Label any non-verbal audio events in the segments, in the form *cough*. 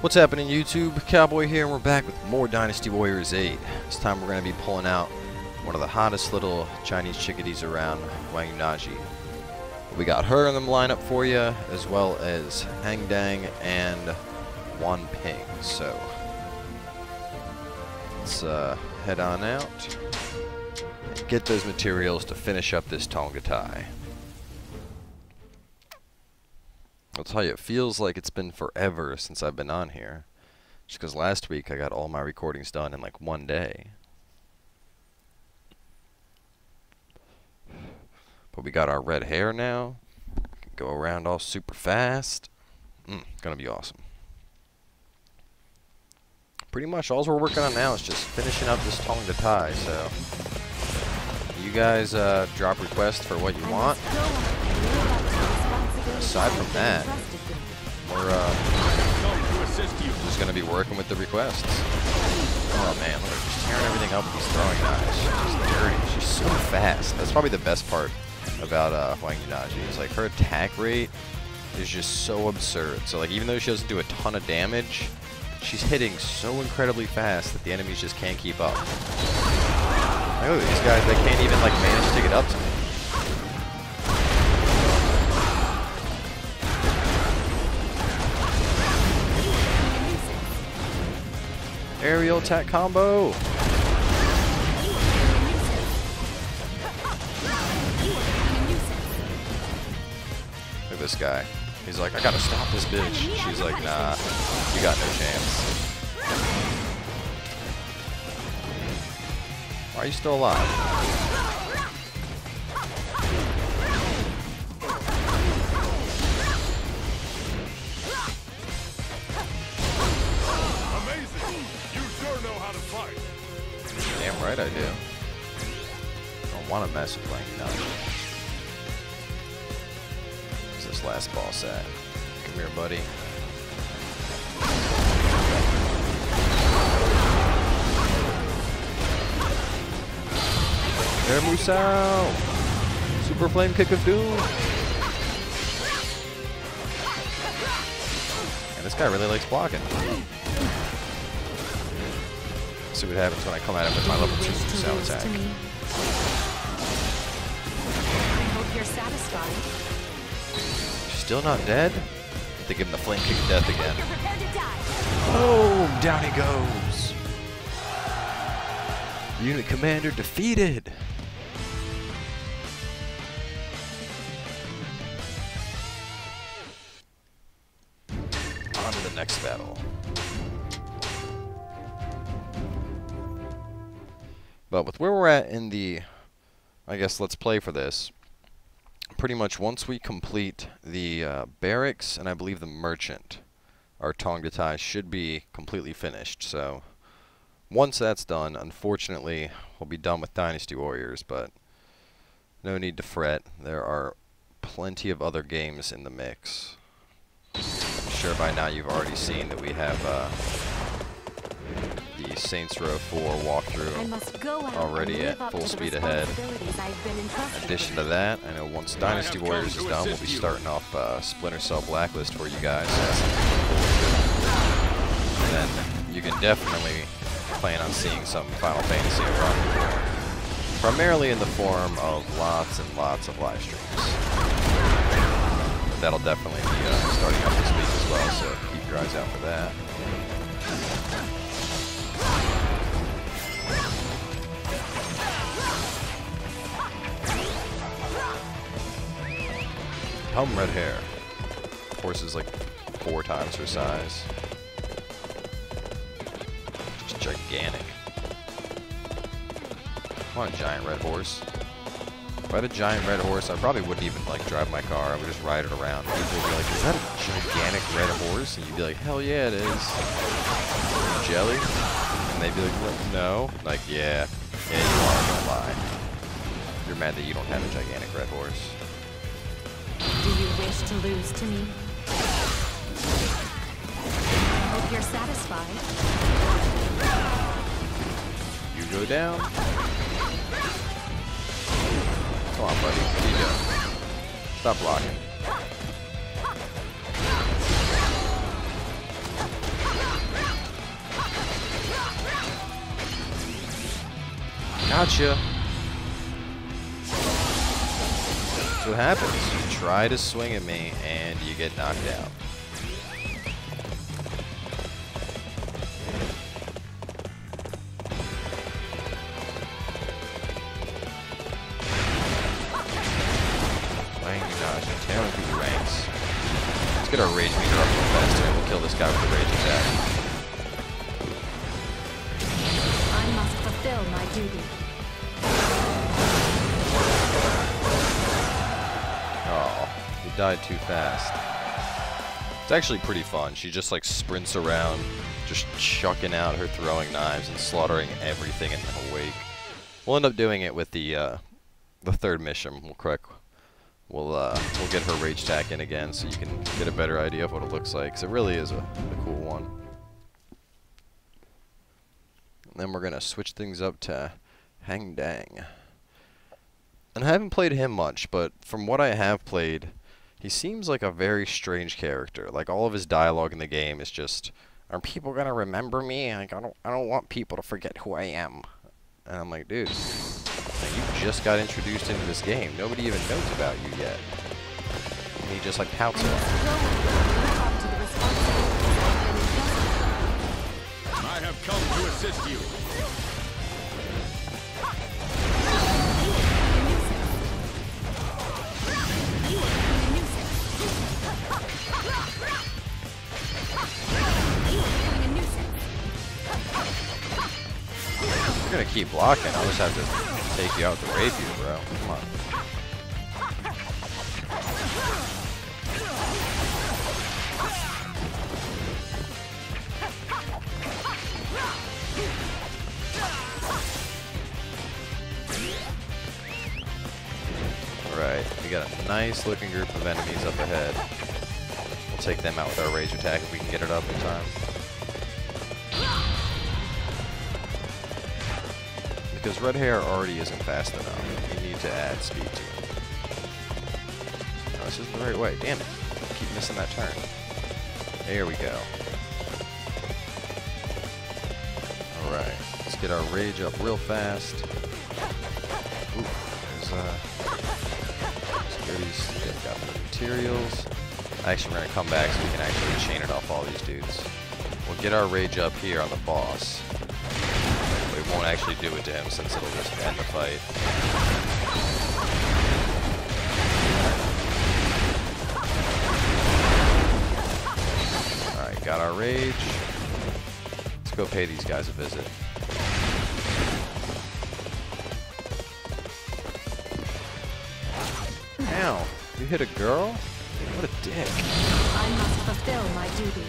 What's happening YouTube? Cowboy here and we're back with more Dynasty Warriors 8. This time we're going to be pulling out one of the hottest little Chinese chickadees around, Wang Yuanji. We got her in the lineup for you, as well as Han Dang and Wang Ping. So, let's uh, head on out and get those materials to finish up this Tonga tie. I'll tell you, it feels like it's been forever since I've been on here. Just because last week I got all my recordings done in like one day. But we got our red hair now. Go around all super fast. Mm, gonna be awesome. Pretty much all we're working on now is just finishing up this Tonga tie, so you guys uh, drop requests for what you want aside from that, we're uh, just going to be working with the requests. Oh man, look, she's tearing everything up with these throwing knives. She's dirty. She's so fast. That's probably the best part about uh, Wang Yuanji. Is like her attack rate is just so absurd. So like even though she doesn't do a ton of damage, she's hitting so incredibly fast that the enemies just can't keep up. Look at these guys, they can't even like manage to get up to me. Aerial attack combo. Look at this guy. He's like, I gotta stop this bitch. She's like, nah, you got no chance. Why are you still alive? Damn right I do. Don't want to mess with Lang now. Where's this last boss at? Come here, buddy. There, Musou! Super Flame Kick of Doom! And this guy really likes blocking. See what happens when I come at him with my level 2 sound attack. Still not dead? They give him the flame kick of death again. Oh, down he goes. Unit commander defeated. On to the next battle. But with where we're at in the, I guess, let's play for this, pretty much once we complete the uh, barracks and I believe the merchant, our Tonga tie should be completely finished. So once that's done, unfortunately, we'll be done with Dynasty Warriors, but no need to fret. There are plenty of other games in the mix. I'm sure by now you've already seen that we have uh, Saints Row 4 walkthrough already at full speed ahead. In addition to that, I know once Dynasty Warriors is done, we'll be starting off uh, Splinter Cell Blacklist for you guys. And then you can definitely plan on seeing some Final Fantasy run primarily in the form of lots and lots of live streams. But that'll definitely be uh, starting up this week as well, so keep your eyes out for that. Hum red hair. Horse is like four times her size. Just gigantic. Come on, giant red horse. If I had a giant red horse, I probably wouldn't even like drive my car. I would just ride it around. People would be like, "Is that a gigantic red horse?" And you'd be like, "Hell yeah, it is." Jelly? And they'd be like, "No." Like, yeah, yeah, you are gonna lie. You're mad that you don't have a gigantic red horse much to lose to me. Hope you're satisfied. You go down. Come on, buddy. You? Stop blocking. Gotcha. That's what happens. You try to swing at me and you get knocked out. Died too fast. It's actually pretty fun. She just like sprints around, just chucking out her throwing knives and slaughtering everything in her wake. We'll end up doing it with the uh, the third mission. We'll correct. We'll uh, we'll get her rage attack in again, so you can get a better idea of what it looks like. Cause it really is a, a cool one. And then we're gonna switch things up to Han Dang. And I haven't played him much, but from what I have played, he seems like a very strange character. Like all of his dialogue in the game is just, "Are people gonna remember me? Like I don't, I don't want people to forget who I am." And I'm like, dude, like, you just got introduced into this game. Nobody even knows about you yet. And he just like pouts entrusted I have come to assist you. You're gonna keep blocking. I'll just have to take you out to rape you, bro. Come on. Alright, we got a nice looking group of enemies up ahead. Take them out with our rage attack if we can get it up in time. Because red hair already isn't fast enough. We need to add speed to it. No, this isn't the right way. Damn it. I keep missing that turn. There we go. Alright. Let's get our rage up real fast. Ooh, there's uh securities they've got materials. Actually we're gonna come back so we can actually chain it off all these dudes. We'll get our rage up here on the boss. We won't actually do it to him since it'll just end the fight. Alright, got our rage. Let's go pay these guys a visit. Ow, you hit a girl? What a dick. I must fulfill my duty.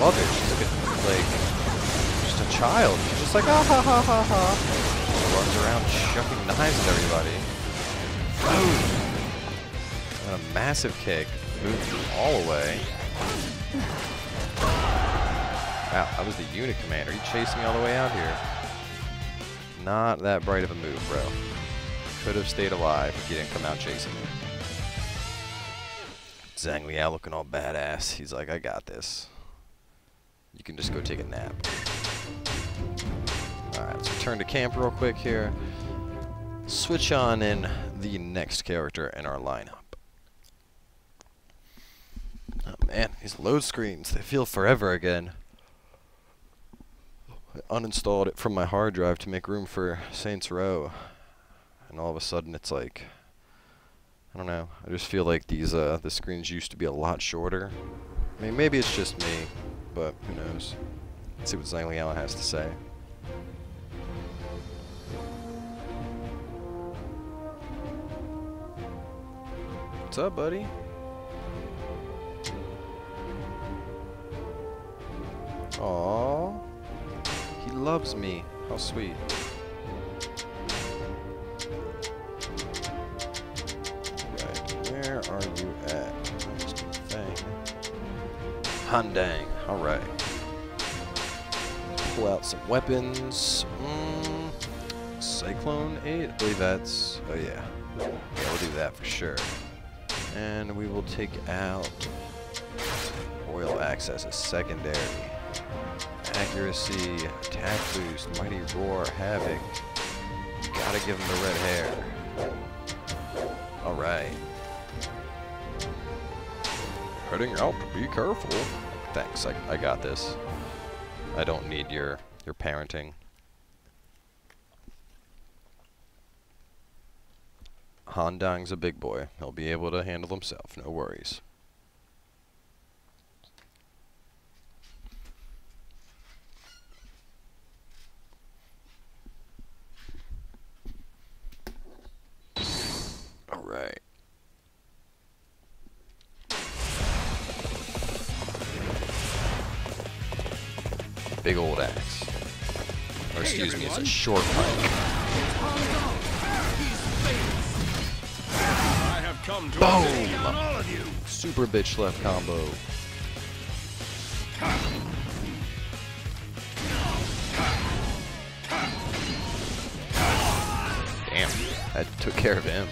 love it. She's like, a, like just a child. She's just like ah ha ha ha ha. She runs around chucking knives at everybody. Boom. And a massive kick. Moved them all away. Wow, I was the unit commander. He chased me all the way out here. Not that bright of a move, bro. Could have stayed alive if he didn't come out chasing me. Zhang Liao looking all badass. He's like, I got this. You can just go take a nap. Alright, let's return to camp real quick here. Switch on in the next character in our lineup. Oh man, these load screens, they feel forever again. I uninstalled it from my hard drive to make room for Saints Row. And all of a sudden it's like I don't know. I just feel like these uh the screens used to be a lot shorter. I mean maybe it's just me, but who knows. Let's see what Zhang Liao has to say. What's up, buddy? Aww. He loves me. How sweet. Han Dang. Alright. Pull out some weapons. Mm, Cyclone 8? I believe that's. Oh, yeah. Yeah, we'll do that for sure. And we will take out Royal Access as secondary. accuracy, attack boost, mighty roar, havoc. Gotta give him the red hair. Alright. Heading out, oh, be careful. Thanks, I, I got this. I don't need your, your parenting. Han Dang's a big boy. He'll be able to handle himself, no worries. Alright. Big old axe. Or excuse me, it's a short pike. I have come to Boom! all of you. Super bitch left combo. Damn, that took care of him.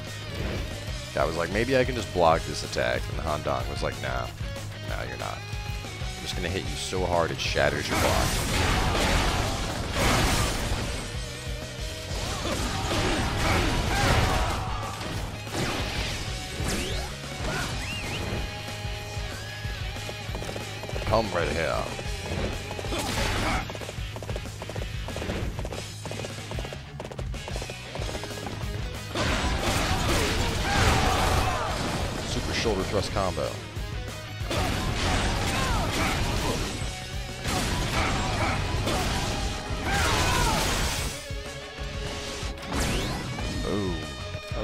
I was like, maybe I can just block this attack. And Han Dang was like, nah, nah, you're not. Just gonna hit you so hard it shatters your block. Come right here. Super shoulder thrust combo.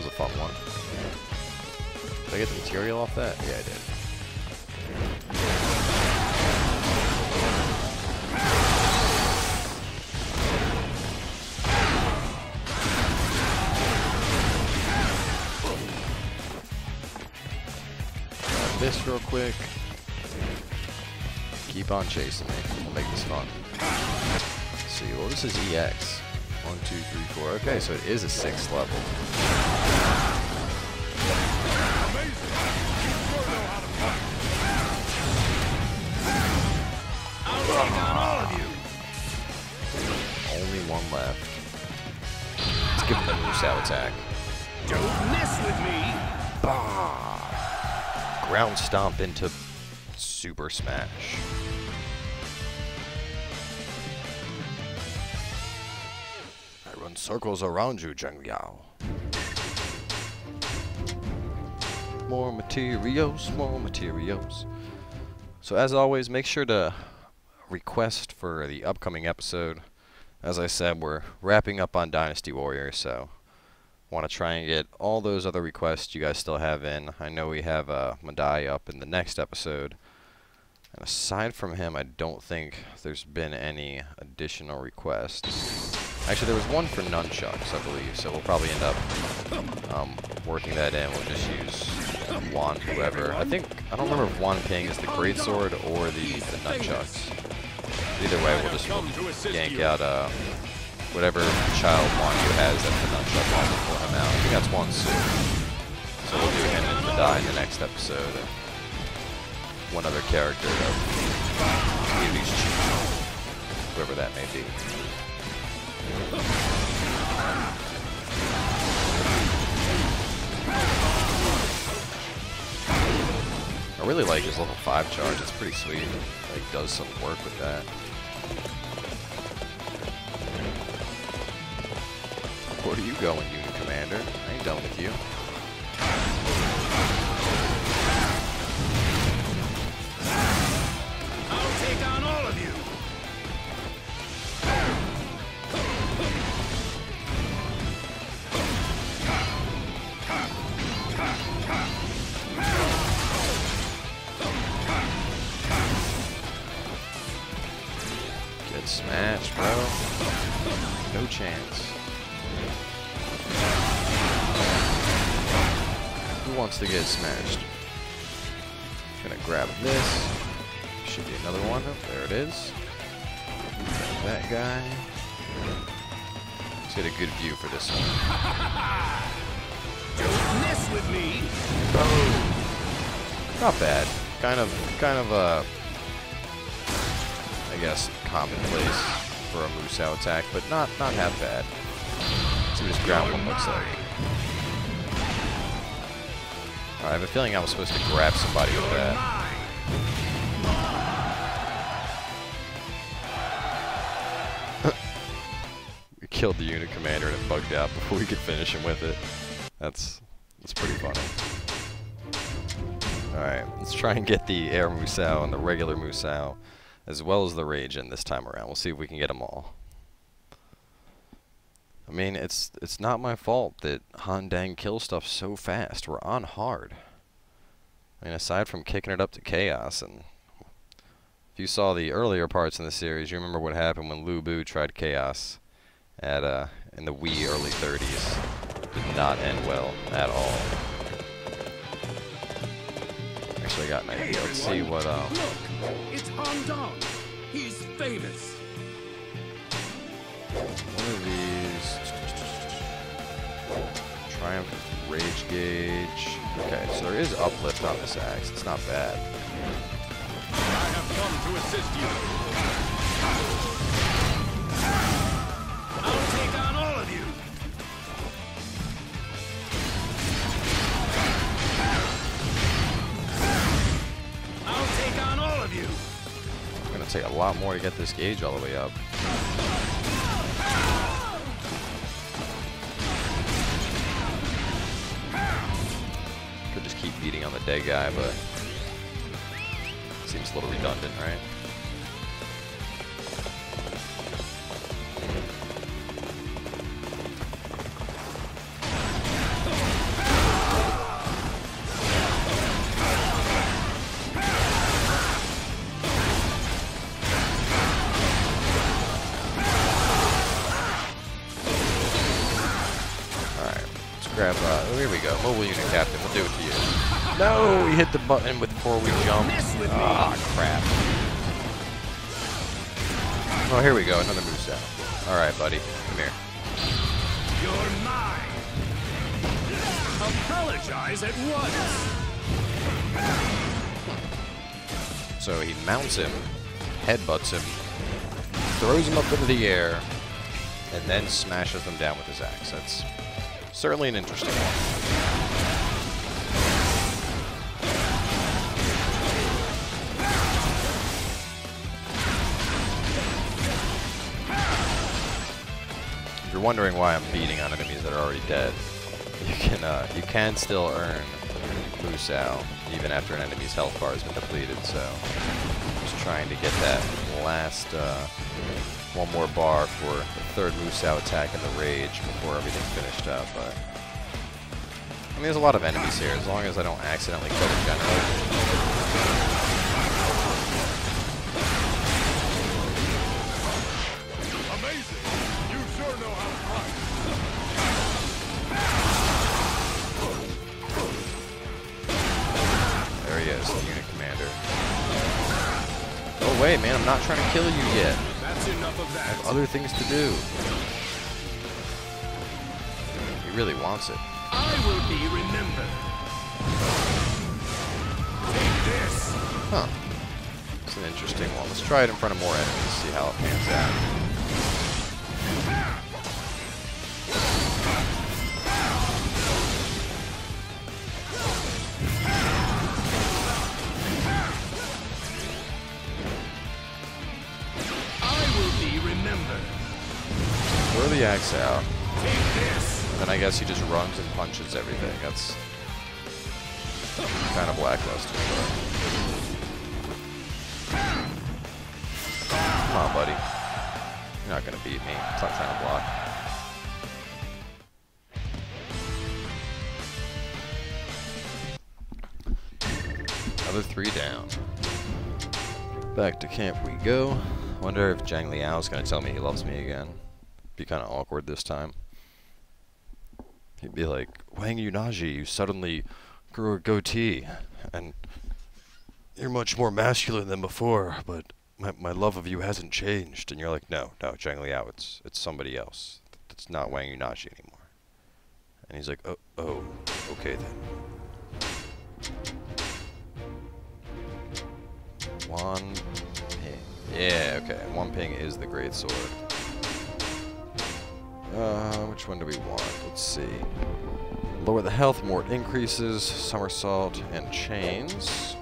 Was a fun one. Did I get the material off that? Yeah, I did. This real quick. Keep on chasing me. We'll make this fun. Let's see, well this is EX. One, two, three, four. Okay, so it is a sixth level. Give him the Musou attack. Don't mess with me. Bah! Ground stomp into Super Smash. I run circles around you, Zheng Yao. More materials, more materials. So as always, make sure to request for the upcoming episode. As I said, we're wrapping up on Dynasty Warriors, so want to try and get all those other requests you guys still have in. I know we have uh, Ma Dai up in the next episode. And aside from him, I don't think there's been any additional requests. Actually, there was one for nunchucks, I believe, so we'll probably end up um, working that in. We'll just use Juan whoever. I think, I don't remember if Wang Ping is the greatsword or the, the nunchucks. Either way, we'll just yank out uh, whatever child Wanyu has at the nunchuck while we pull him out. I think that's Wansu. So we'll do him and Ma Dai in the next episode. One other character of Yui's Chi, whoever that may be. I really like his level 5 charge, it's pretty sweet. Like, does some work with that. Where are you going, Unit Commander? I ain't done with you. Who wants to get smashed? Gonna grab this. Should be another one. Oh, there it is. Grab that guy. Let's get a good view for this one. Don't mess with me. Not bad. Kind of, kind of uh, I guess, commonplace for a Musou attack, but not not half bad. Let's see what his ground one looks like. I have a feeling I was supposed to grab somebody with that. *laughs* we killed the unit commander and it bugged out before we could finish him with it. That's that's pretty funny. Alright, let's try and get the Air Musou and the regular Musou, as well as the Rage in this time around. We'll see if we can get them all. I mean, it's it's not my fault that Han Dang kills stuff so fast. We're on hard. I mean, aside from kicking it up to chaos, and if you saw the earlier parts in the series, you remember what happened when Lu Bu tried chaos at uh in the wee early 30s. Did not end well at all. Actually, I got an idea. Let's see what um. Look, it's Han Dang. He's famous. One of these. Triumph Rage Gauge. Okay, so there is uplift on this axe. It's not bad. I have come to assist you. I'll take on all of you. I'll take on all of you. It's gonna take a lot more to get this gauge all the way up. Dead guy, but seems a little redundant, right? No, he hit the button with before we jumped. Ah, crap. Oh, here we go, another moveset. Alright, buddy, come here. You're mine. Apologize at once. So he mounts him, headbutts him, throws him up into the air, and then smashes them down with his axe. That's certainly an interesting one. Wondering why I'm beating on enemies that are already dead, you can uh, you can still earn Musou even after an enemy's health bar has been depleted. So just trying to get that last uh, one more bar for the third Musou attack in the Rage before everything's finished up. But I mean, there's a lot of enemies here. As long as I don't accidentally kill the general. I'm not trying to kill you yet. That's enough of I have other things to do. He really wants it. I will be remembered. Take this. Huh. It's an interesting one. Let's try it in front of more enemies, see how it pans out. The axe out. Then I guess he just runs and punches everything. That's kind of lackluster. But... Come on, buddy. You're not gonna beat me. Stop trying to block. Another three down. Back to camp we go. Wonder if Zhang is gonna tell me he loves me again. Be kind of awkward this time. He'd be like, Wang Yuanji, you suddenly grew a goatee, and you're much more masculine than before, but my, my love of you hasn't changed. And you're like, no, no, Zhang Liao, it's, it's somebody else. It's not Wang Yuanji anymore. And he's like, oh, oh, okay then. Wang Ping. Yeah, okay. Wang Ping is the great sword. Uh, which one do we want? Let's see. Lower the health, more it increases, somersault, and chains.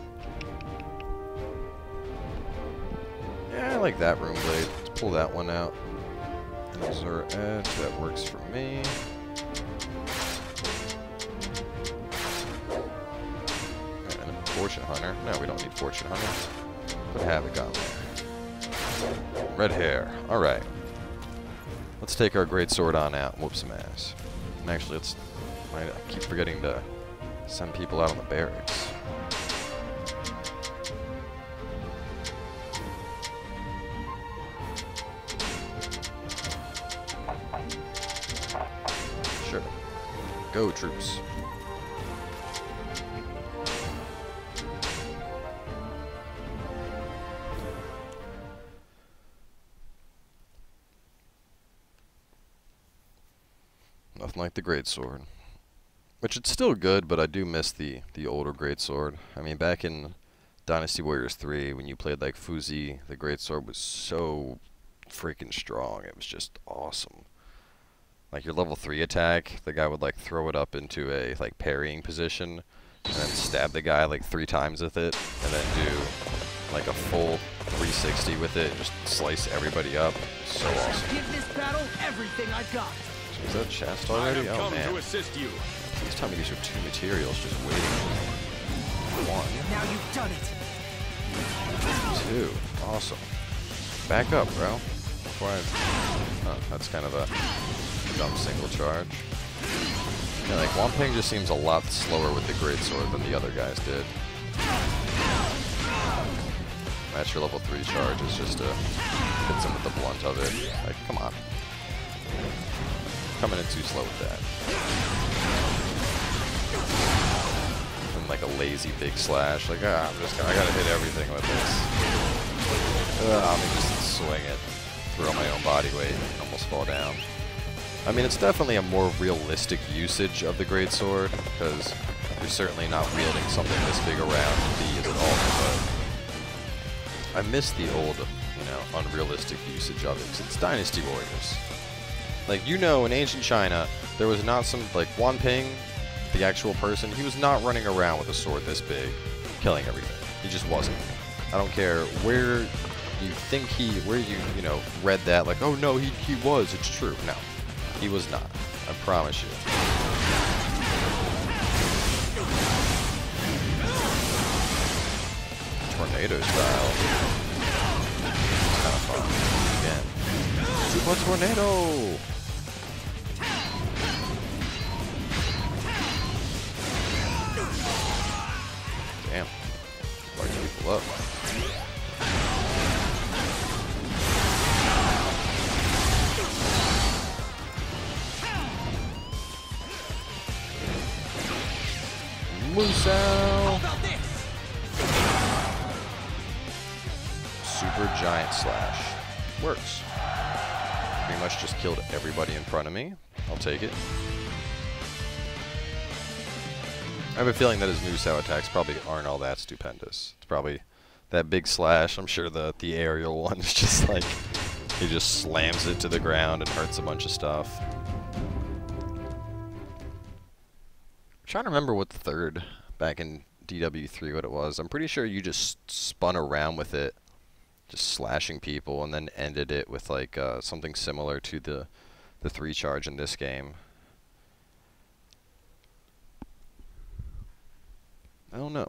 Yeah, I like that room blade. Let's pull that one out. Azure Edge, that works for me. And a Fortune Hunter. No, we don't need Fortune Hunter. Put Havoc on there. Red hair. Alright. Let's take our great sword on out and whoop some ass. And actually, let's. I keep forgetting to send people out on the barracks. Sure. Go, troops. Like the great sword. Which it's still good, but I do miss the the older great sword. I mean, back in Dynasty Warriors 3, when you played like Fuzi, the great sword was so freaking strong. It was just awesome. Like your level 3 attack, the guy would like throw it up into a like parrying position and then stab the guy like three times with it and then do like a full 360 with it and just slice everybody up. So awesome. Give this battle everything I've. Is that chest I already? Oh come man. to assist you. Please tell me these are two materials just waiting. One, Now you've done it. two. Awesome. Back up, bro. Before I... Oh, that's kind of a dumb single charge. Yeah, like, Wang Ping just seems a lot slower with the Great Sword than the other guys did. Match your level 3 charge is just a... hits him with the blunt of it. Like, come on. Coming in too slow with that. And like a lazy big slash. Like, ah, I'm just gonna, I gotta hit everything with this. Ugh, let me just swing it, throw my own body weight, and almost fall down. I mean, it's definitely a more realistic usage of the Great Sword, because you're certainly not wielding something this big around to be as an but I miss the old, you know, unrealistic usage of it, it's Dynasty Warriors. Like, you know, in ancient China, there was not some, like, Wang Ping, the actual person, he was not running around with a sword this big, killing everything. He just wasn't. I don't care where you think he, where you, you know, read that, like, oh no, he, he was, it's true. No, he was not. I promise you. Tornado style. Kind of fun. Again. Super tornado! Slash. Works. Pretty much just killed everybody in front of me. I'll take it. I have a feeling that his Musou attacks probably aren't all that stupendous. It's probably that big slash. I'm sure the, the aerial *laughs* one is just like, he just slams it to the ground and hurts a bunch of stuff. I'm trying to remember what the third back in DW3 what it was. I'm pretty sure you just spun around with it just slashing people and then ended it with like uh, something similar to the the three charge in this game. I don't know.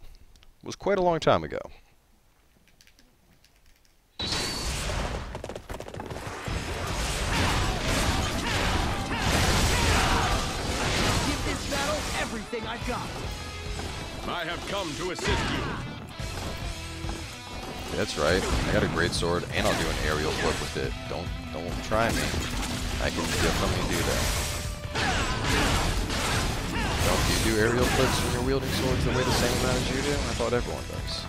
It was quite a long time ago. Give this battle everything I've got. I have come to assist you. That's right. I got a great sword and I'll do an aerial flip with it. Don't don't try me. I can definitely do that. Don't you do aerial flips when you're wielding swords that weigh the same amount as you do? I thought everyone does.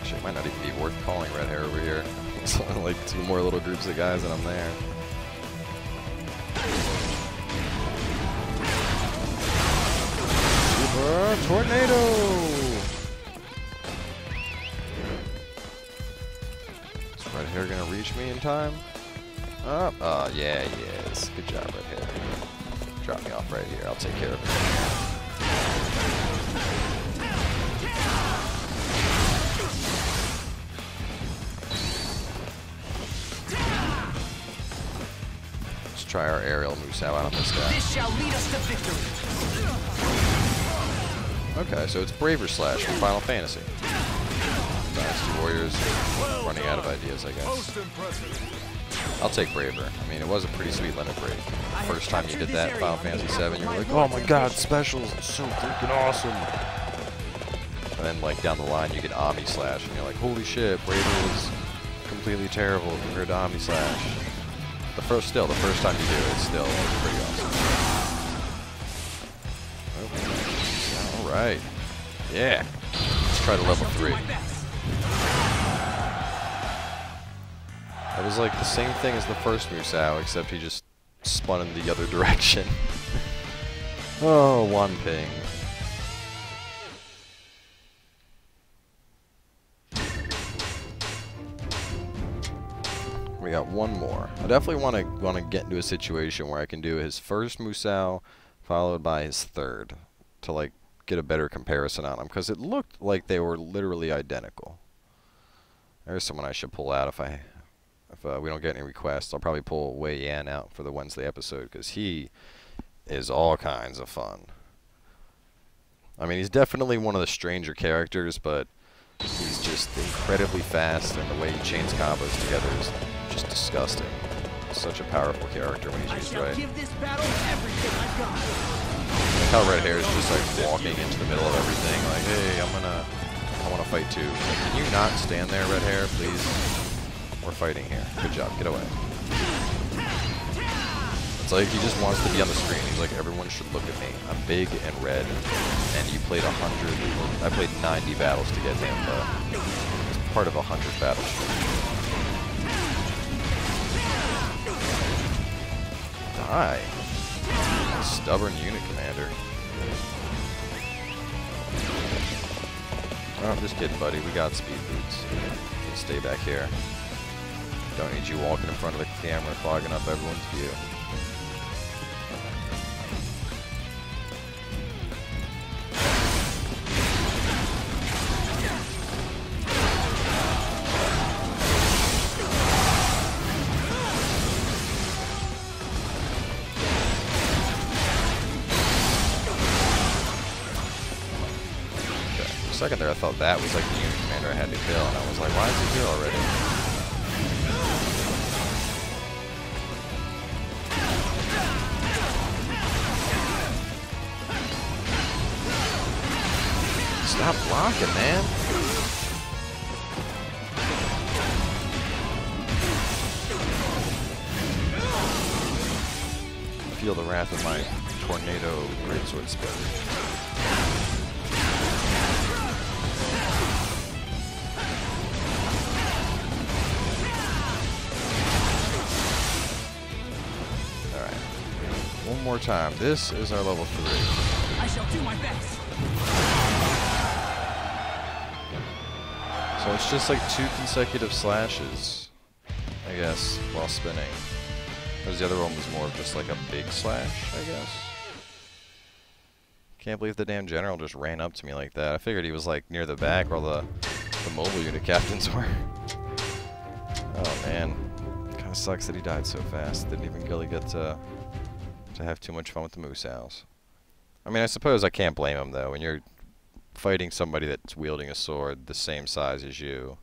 Actually, it might not even be worth calling red hair over here. *laughs* It's only like two more little groups of guys and I'm there. Tornado! Is Red Hair gonna reach me in time? Oh, uh, yeah, yes. Good job, Red Hair. Drop me off right here. I'll take care of it. try our aerial moves out on this guy. This shall lead us to victory. Okay, so it's Braver Slash from Final Fantasy. Dynasty Warriors running out of ideas, I guess. I'll take Braver. I mean, it was a pretty sweet limit break. First time you did that in Final Fantasy VII, you were like, oh my god, specials, it's so freaking awesome. And then, like, down the line, you get Omni Slash, and you're like, holy shit, Braver was completely terrible compared to Omni Slash. The first, still, the first time you do it, it's still pretty awesome. Alright. Yeah. Let's try to level 3. That was like the same thing as the first Musou, except he just spun in the other *laughs* direction. oh, Wang Ping. We got one more. I definitely want to want to get into a situation where I can do his first Musou followed by his third to like get a better comparison on them because it looked like they were literally identical. There's someone I should pull out if I if uh, we don't get any requests. I'll probably pull Wei Yan out for the Wednesday episode because he is all kinds of fun. I mean, he's definitely one of the stranger characters, but he's just incredibly fast, and the way he chains combos together is just disgusting. Such a powerful character when he's used right. Like how Red Hair is just like walking into the middle of everything, like, hey, I'm gonna, I want to fight too. Like, can you not stand there, Red Hair, please? We're fighting here. Good job. Get away. It's like he just wants to be on the screen. He's like, everyone should look at me. I'm big and red, and you played a hundred. I played 90 battles to get him, but it's part of a hundred battle streak. Die. Stubborn unit commander. Oh, just kidding, buddy. We got speed boots. Can stay back here. Don't need you walking in front of the camera, clogging up everyone's view. Thought that was like the unit commander I had to kill, and I was like, why is he here already? Stop blocking, man. Feel the wrath of my tornado greatsword spell. More time. This is our level 3. I shall do my best. So it's just like two consecutive slashes, I guess, while spinning. Because the other one was more of just like a big slash, I guess. Can't believe the damn general just ran up to me like that. I figured he was like near the back where the, the mobile unit captains *laughs* were. oh man. Kinda sucks that he died so fast. Didn't even really get to, to have too much fun with the Musous. I mean, I suppose I can't blame him though. When you're fighting somebody that's wielding a sword the same size as you,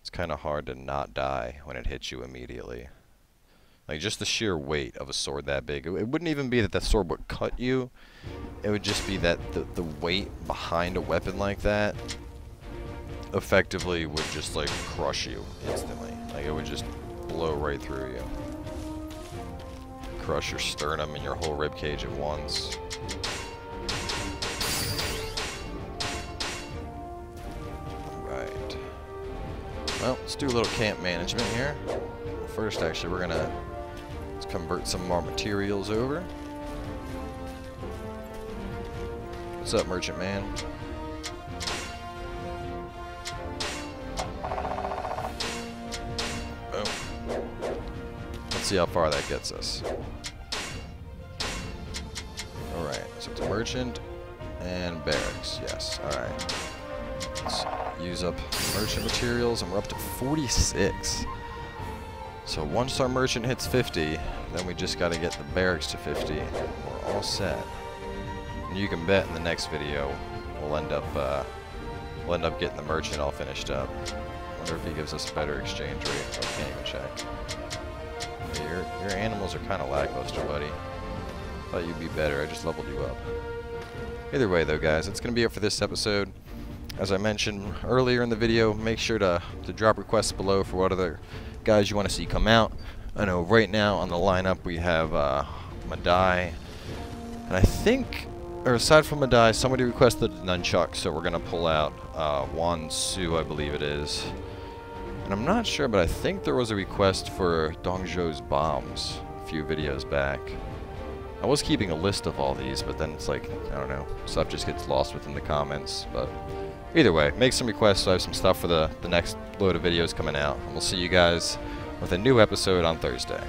it's kind of hard to not die when it hits you immediately. Like just the sheer weight of a sword that big. It, it wouldn't even be that the sword would cut you. It would just be that the, the weight behind a weapon like that effectively would just like crush you instantly. Like it would just blow right through you. Crush your sternum and your whole rib cage at once. Right. Well, let's do a little camp management here. First, actually, we're gonna let's convert some more materials over. What's up, merchant man? Let's see how far that gets us. Alright, so it's merchant and barracks. Yes, alright. Let's use up merchant materials, and we're up to 46. So once our merchant hits 50, then we just got to get the barracks to 50. We're all set. And you can bet in the next video we'll end up uh, we'll end up getting the merchant all finished up. Wonder if he gives us a better exchange rate. I can't even check. Your your animals are kind of lackluster, buddy. Thought you'd be better. I just leveled you up. Either way, though, guys, that's gonna be it for this episode. As I mentioned earlier in the video, make sure to to drop requests below for what other guys you want to see come out. I know right now on the lineup we have uh, Ma Dai, and I think, or aside from Ma Dai, somebody requested Nunchuck, so we're gonna pull out uh, Wan Su, I believe it is. And I'm not sure, but I think there was a request for Dong Zhuo's bombs a few videos back. I was keeping a list of all these, but then it's like, I don't know, stuff just gets lost within the comments. But either way, make some requests. I have some stuff for the, the next load of videos coming out. And we'll see you guys with a new episode on Thursday.